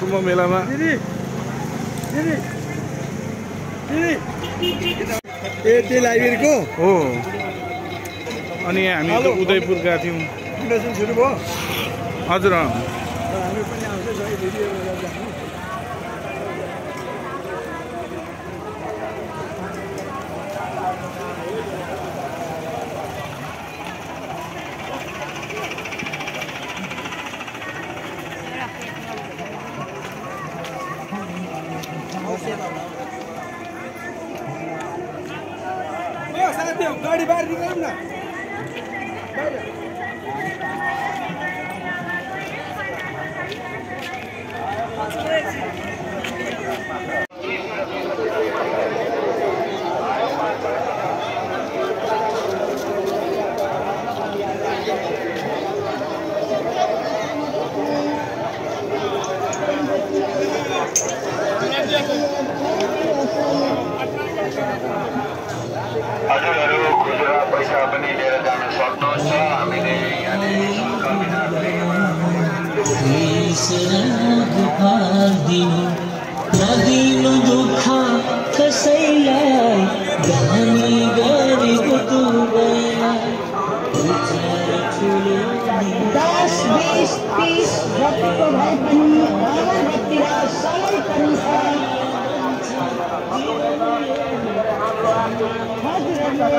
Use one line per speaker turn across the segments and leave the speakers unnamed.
कुम्भ मेलामा।
ए त्यो लाइब्रेरीको?
हो। अनि हामी उदयपुर गएको थियौँ। हजुर अँ।
Arriba, una. छ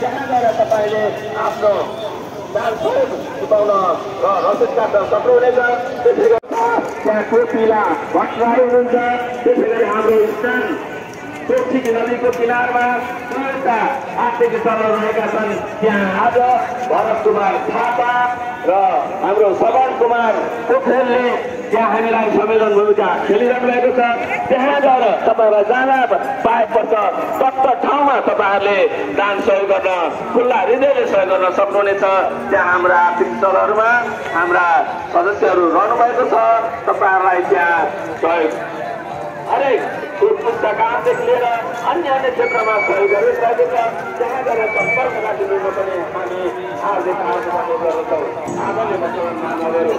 त्यहाँ गएर तपाईँले आफ्नो छुपाउन र रसिद सक्नुहुनेछ त्यहाँ कोपिला भट्टराई हुनुहुन्छ त्यसै गरी हाम्रो स्थान कोशी नदीको किनारमा दुईवटा आर्थिक स्थलहरू रहेका छन् त्यहाँ आज भरत कुमार थापा र हाम्रो श्रवण कुमार पोखरेलले त्यहाँ हामीलाई संवेदन भूमिका खेलिरहनु भएको छ त्यहाँ गएर तपाईँहरूलाई जाँदा पाएपछि तत्त ठाउँमा तपाईँहरूले दान सहयोग गर्न खुल्ला हृदयले सहयोग गर्न सक्नुहुनेछ त्यहाँ हाम्रा आर्थिक स्थलहरूमा हाम्रा सदस्यहरू रहनुभएको छ तपाईँहरूलाई त्यहाँ सहयोग हरेक उत्कृष्ट कामदेखि लिएर अन्य अन्य क्षेत्रमा सहयोग गरिरहेको छ त्यहाँ गएर सम्पर्क राखिदिनु पनि हामी हार्दिक आग्रह गर्दछौँ महानुभावहरू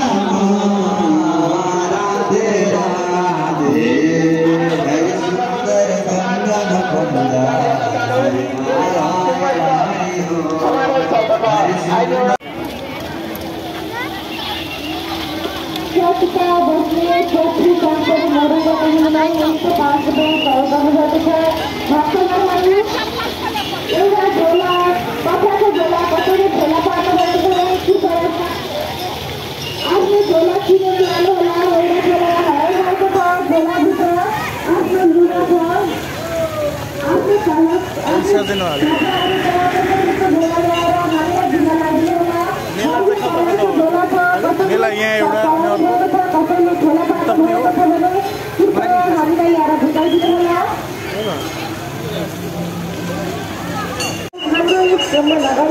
बस्ने छेत्री कम्पनी मरुभूमिलाई एक सय पाँच सहयोग गर्नुभएको छ भक्तजनहरू एउटा झोला कथाको झोला कसरी झोला पार्नुभएको छ कृपया आफ्नो झोला किनेर लानुहोला एउटा झोला हराइरहेको आफ्नो छ झोला
यहाँ एउटा
सम्म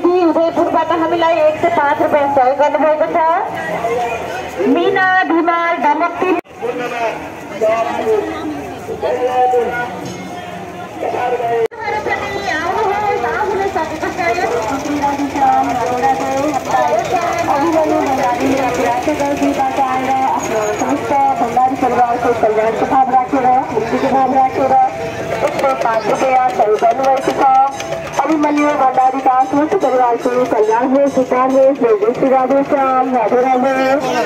दुई उदयपुरबाट हामीलाई एक सय पाँच रुपियाँ सहयोग गर्नुभएको छ मिना धिमाल राष्ट्रगर्जीबाट आएर आफ्नो समस्त भण्डारी परिवारको कल्याणको भाव राखेर मुक्तिको भाव राखेर एक सय पाँच रुपियाँ सहयोग अभिमन्यु भगवान श्री कल्याण हो सुधार हो श्री श्री राधे श्याम राधे राधे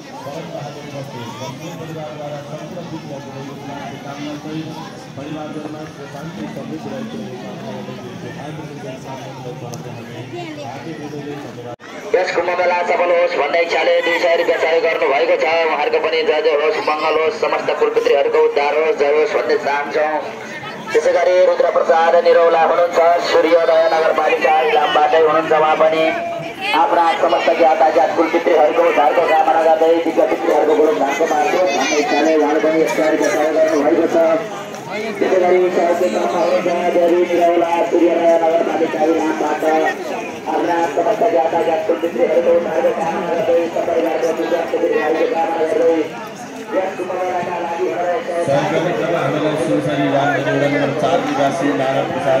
बहादुर बस्ने बस्ने परिवारद्वारा सम्पूर्ण विद्यार्थीको योगदानको कामना सहित परिवारजनमा शान्ति समृद्धि रहेको कामना गर्दै आजको साथीहरूलाई पर्वत हामी हार्दिक हृदयले धन्यवाद
यस कुम्भ मेला सफल होस् भन्ने इच्छाले दुई सय रुपियाँ सहयोग गर्नुभएको छ। उहाँहरूको पनि जय जय होस् मङ्गल होस् समस्त कुलपित्रीहरूको उद्धार होस् जय होस् भन्ने चाहन्छौँ। त्यसै गरी रुद्र प्रसाद निरौला हुनुहुन्छ सूर्योदय नगरपालिका इलामबाटै हुनुहुन्छ उहाँ पनि। अपना आक्रमण तक आता है कुल पितृ हर को हर को क्या माना जाता है जी का हर को बोलो धान को मार दो। धान में चले को ये चार को सारे करो भाई बचा इतने गरीब चार के काम हो जाए गरीब निराला सूर्य नया नगर पालिका भी नाम
पाता अपना आक्रमण तक आता है कुल पितृ हर को हर को
क्या माना
जाता है सब परिवार को पूजा के को क्या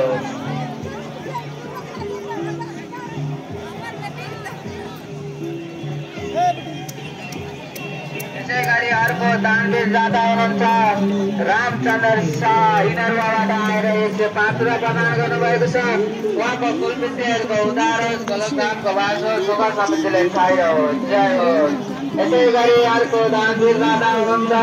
दानवीर जाँदा हुनुहुन्छ रामचन्द्र शाह हिनरबाट आएर एक रुपियाँ प्रदान गर्नुभएको छ उहाँको उद्धार कामको बास होस् शुभ होस् जय होस् यसै गरी अर्को दानवीर जाँदा हुनुहुन्छ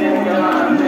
Thank.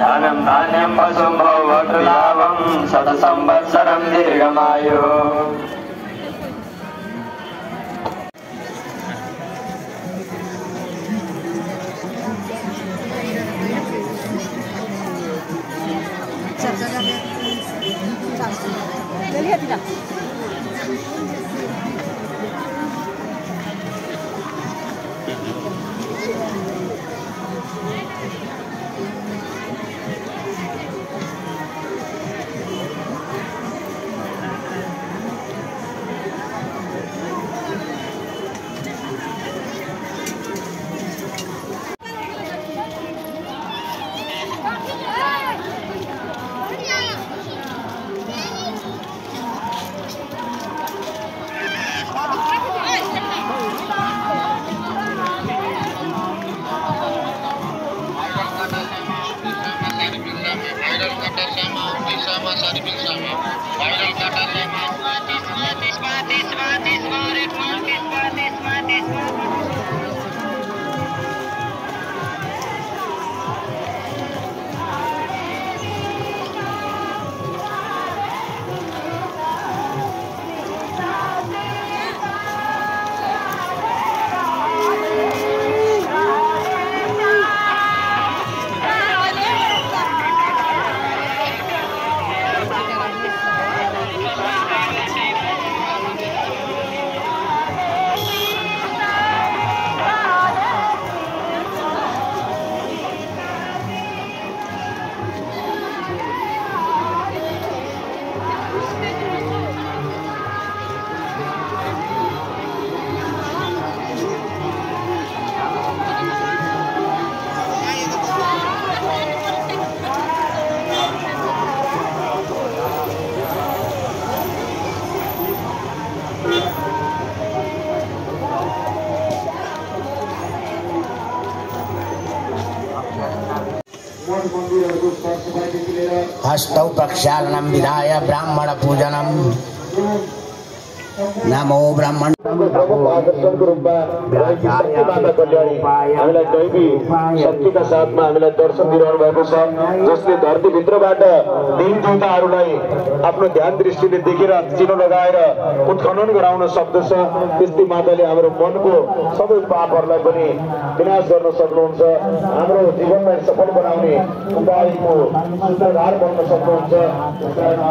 दानं धान्यं पशुं भवतुलाभं शतसंवत्सरं दीर्घमायुः
चलिए प्रक्षा विधाय ब्राह्मणपूजनम्। नमो ब्राह्मण
प्रमुख आकर्षणको रूपमा हामीलाई दैवी शक्तिका साथमा हामीलाई दर्शन दिइरहनु भएको छ जसले धरतीभित्रबाट दिन देवताहरूलाई आफ्नो ध्यान दृष्टिले देखेर चिनो लगाएर उत्खनन गराउन सक्दछ त्यस्तै माताले हाम्रो मनको सबै पापहरूलाई पनि विनाश गर्न सक्नुहुन्छ हाम्रो जीवनलाई सफल बनाउने उपायको सूत्रधार बन्न सक्नुहुन्छ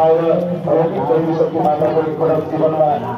आएर दैवी शक्ति माताको जीवनमा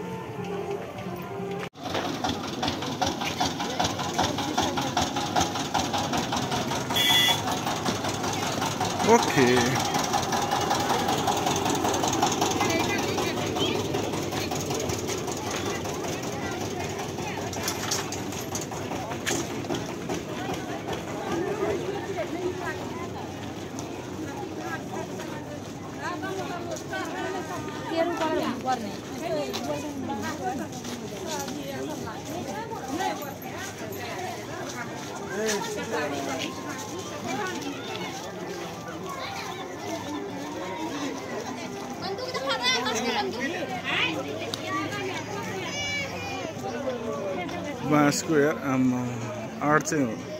Okay. Thank you. my square. I'm uh,